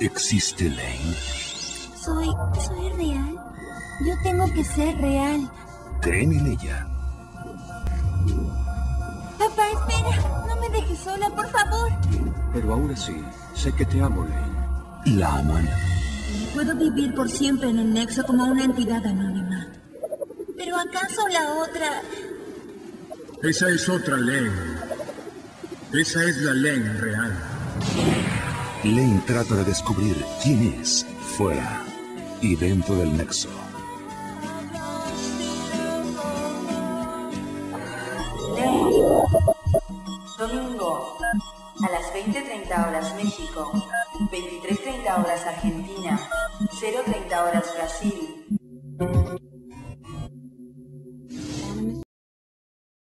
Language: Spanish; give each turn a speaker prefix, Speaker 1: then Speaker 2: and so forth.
Speaker 1: ¿Existe Lane?
Speaker 2: Soy. soy real. Yo tengo que ser real.
Speaker 1: Creen en ella.
Speaker 2: Papá, espera. No me dejes sola, por favor.
Speaker 3: Pero aún así, sé que te amo, Lane.
Speaker 1: ¿La aman?
Speaker 2: Puedo vivir por siempre en el nexo como una entidad anónima. Pero ¿acaso la otra...
Speaker 4: Esa es otra Lane. Esa es la Lane real.
Speaker 1: Lane trata de descubrir quién es fuera y dentro del nexo.
Speaker 5: Domingo, a las 20.30 horas México, 23.30 horas Argentina, 0.30 horas Brasil,